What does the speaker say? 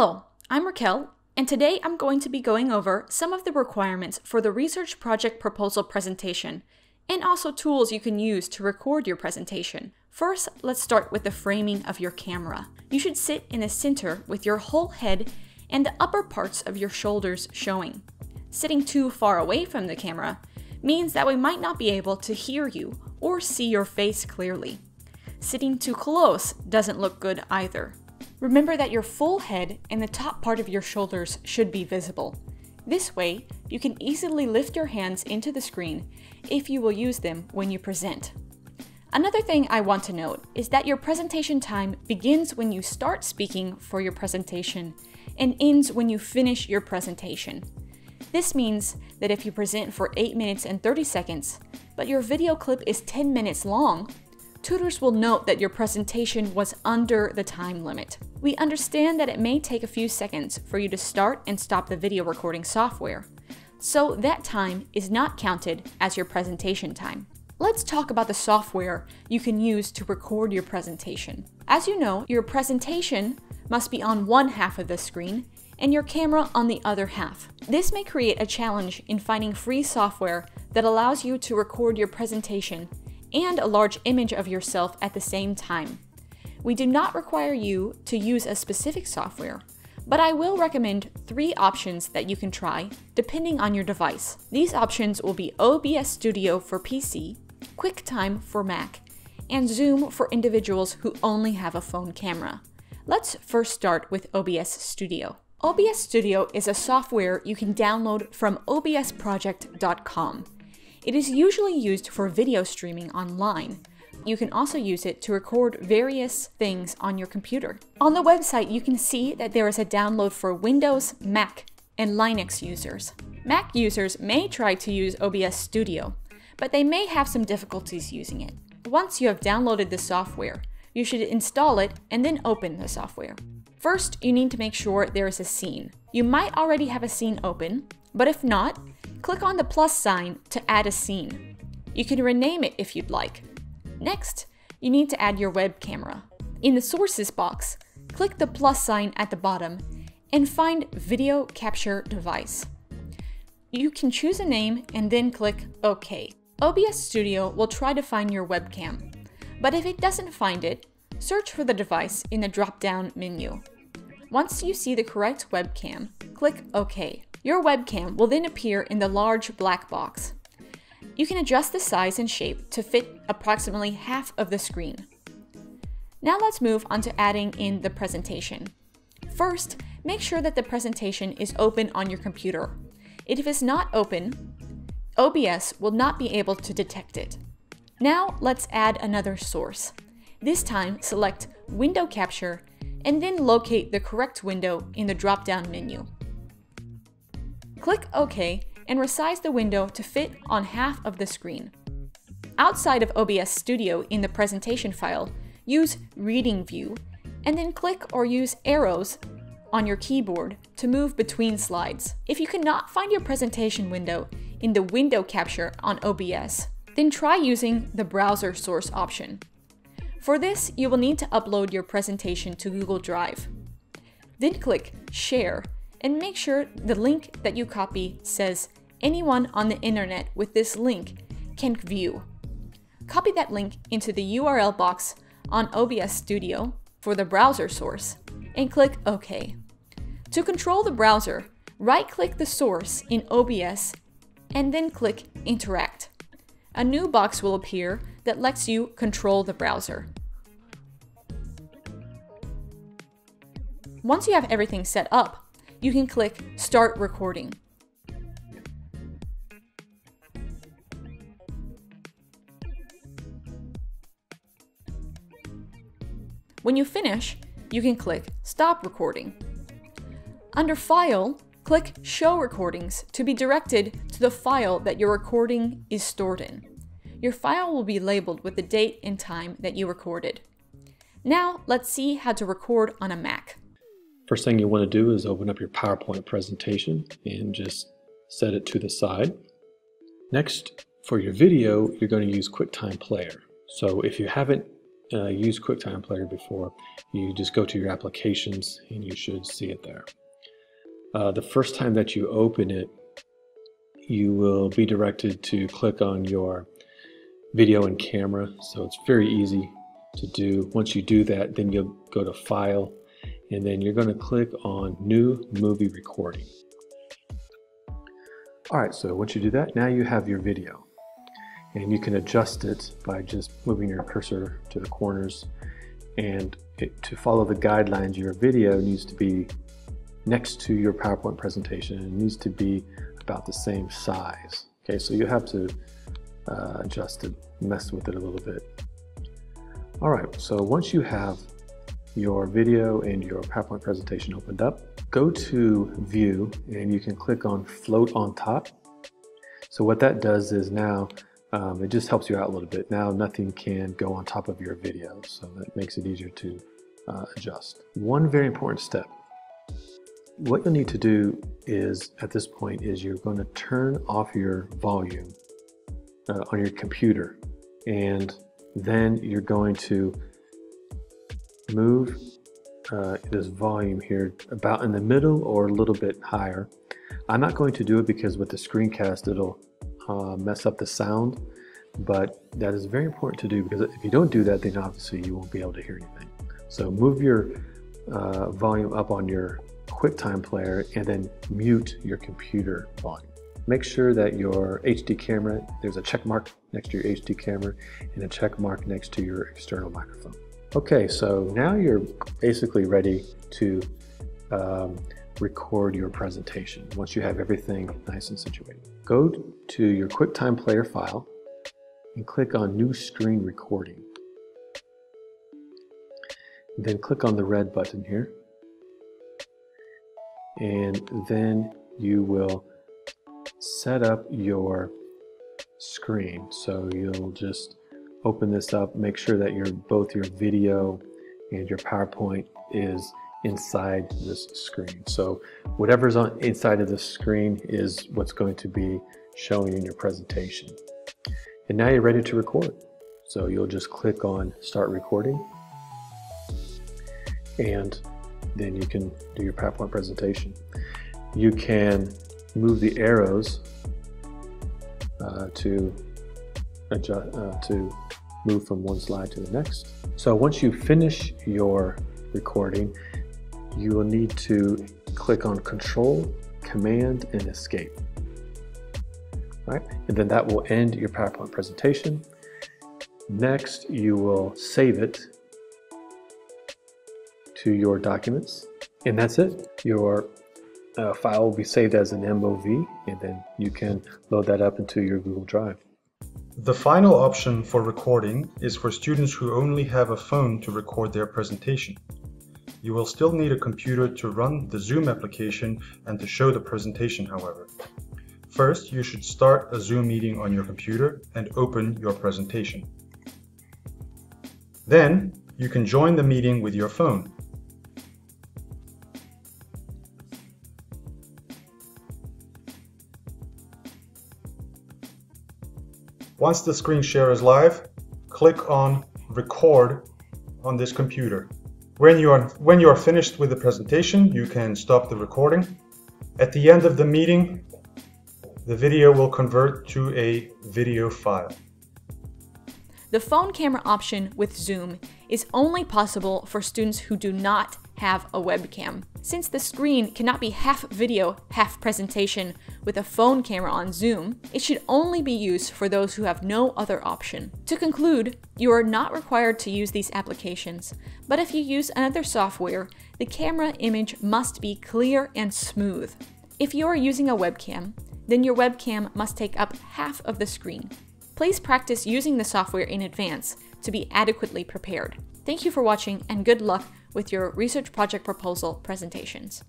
Hello, I'm Raquel, and today I'm going to be going over some of the requirements for the research project proposal presentation, and also tools you can use to record your presentation. First, let's start with the framing of your camera. You should sit in the center with your whole head and the upper parts of your shoulders showing. Sitting too far away from the camera means that we might not be able to hear you or see your face clearly. Sitting too close doesn't look good either. Remember that your full head and the top part of your shoulders should be visible. This way, you can easily lift your hands into the screen if you will use them when you present. Another thing I want to note is that your presentation time begins when you start speaking for your presentation and ends when you finish your presentation. This means that if you present for 8 minutes and 30 seconds, but your video clip is 10 minutes long, tutors will note that your presentation was under the time limit. We understand that it may take a few seconds for you to start and stop the video recording software, so that time is not counted as your presentation time. Let's talk about the software you can use to record your presentation. As you know, your presentation must be on one half of the screen and your camera on the other half. This may create a challenge in finding free software that allows you to record your presentation and a large image of yourself at the same time. We do not require you to use a specific software, but I will recommend three options that you can try depending on your device. These options will be OBS Studio for PC, QuickTime for Mac, and Zoom for individuals who only have a phone camera. Let's first start with OBS Studio. OBS Studio is a software you can download from obsproject.com. It is usually used for video streaming online. You can also use it to record various things on your computer. On the website, you can see that there is a download for Windows, Mac, and Linux users. Mac users may try to use OBS Studio, but they may have some difficulties using it. Once you have downloaded the software, you should install it and then open the software. First, you need to make sure there is a scene. You might already have a scene open, but if not, click on the plus sign to add a scene. You can rename it if you'd like. Next, you need to add your web camera. In the sources box, click the plus sign at the bottom and find video capture device. You can choose a name and then click OK. OBS Studio will try to find your webcam, but if it doesn't find it, search for the device in the drop-down menu. Once you see the correct webcam, click OK. Your webcam will then appear in the large black box. You can adjust the size and shape to fit approximately half of the screen. Now let's move on to adding in the presentation. First, make sure that the presentation is open on your computer. If it is not open, OBS will not be able to detect it. Now let's add another source. This time select Window Capture and then locate the correct window in the drop-down menu. Click OK and resize the window to fit on half of the screen. Outside of OBS Studio in the presentation file, use Reading View, and then click or use arrows on your keyboard to move between slides. If you cannot find your presentation window in the window capture on OBS, then try using the browser source option. For this, you will need to upload your presentation to Google Drive. Then click Share and make sure the link that you copy says anyone on the internet with this link can view. Copy that link into the URL box on OBS Studio for the browser source and click OK. To control the browser, right-click the source in OBS and then click Interact. A new box will appear that lets you control the browser. Once you have everything set up, you can click Start Recording. When you finish, you can click Stop Recording. Under File, click Show Recordings to be directed to the file that your recording is stored in. Your file will be labeled with the date and time that you recorded. Now, let's see how to record on a Mac. First thing you want to do is open up your PowerPoint presentation and just set it to the side. Next, for your video, you're going to use QuickTime Player. So if you haven't uh, used QuickTime Player before, you just go to your applications and you should see it there. Uh, the first time that you open it, you will be directed to click on your video and camera. So it's very easy to do. Once you do that, then you'll go to File, and then you're going to click on New Movie Recording. All right, so once you do that, now you have your video. And you can adjust it by just moving your cursor to the corners. And it, to follow the guidelines, your video needs to be next to your PowerPoint presentation. It needs to be about the same size. Okay, so you have to uh, adjust it, mess with it a little bit. All right, so once you have your video and your PowerPoint presentation opened up, go to View and you can click on Float on Top. So what that does is now um, it just helps you out a little bit. Now nothing can go on top of your video, so that makes it easier to uh, adjust. One very important step. What you'll need to do is, at this point, is you're going to turn off your volume uh, on your computer. And then you're going to move uh, this volume here about in the middle or a little bit higher. I'm not going to do it because with the screencast it'll uh, mess up the sound, but that is very important to do because if you don't do that, then obviously you won't be able to hear anything. So move your uh, volume up on your QuickTime player and then mute your computer volume. Make sure that your HD camera, there's a check mark next to your HD camera and a check mark next to your external microphone. Okay, so now you're basically ready to um, record your presentation once you have everything nice and situated. Go to your QuickTime Player file and click on New Screen Recording. Then click on the red button here. And then you will set up your screen. So you'll just open this up, make sure that your both your video and your PowerPoint is inside this screen. So whatever's on inside of the screen is what's going to be showing in your presentation. And now you're ready to record. So you'll just click on start recording and then you can do your PowerPoint presentation. You can move the arrows uh, to adjust, uh, to move from one slide to the next. So once you finish your recording, you will need to click on Control, Command, and Escape. Right? And then that will end your PowerPoint presentation. Next, you will save it to your documents. And that's it. Your uh, file will be saved as an MOV, and then you can load that up into your Google Drive. The final option for recording is for students who only have a phone to record their presentation. You will still need a computer to run the Zoom application and to show the presentation, however. First, you should start a Zoom meeting on your computer and open your presentation. Then, you can join the meeting with your phone. Once the screen share is live, click on record on this computer. When you are when you are finished with the presentation, you can stop the recording. At the end of the meeting, the video will convert to a video file. The phone camera option with Zoom is only possible for students who do not have a webcam. Since the screen cannot be half video, half presentation with a phone camera on Zoom, it should only be used for those who have no other option. To conclude, you are not required to use these applications, but if you use another software, the camera image must be clear and smooth. If you are using a webcam, then your webcam must take up half of the screen. Please practice using the software in advance to be adequately prepared. Thank you for watching and good luck with your research project proposal presentations.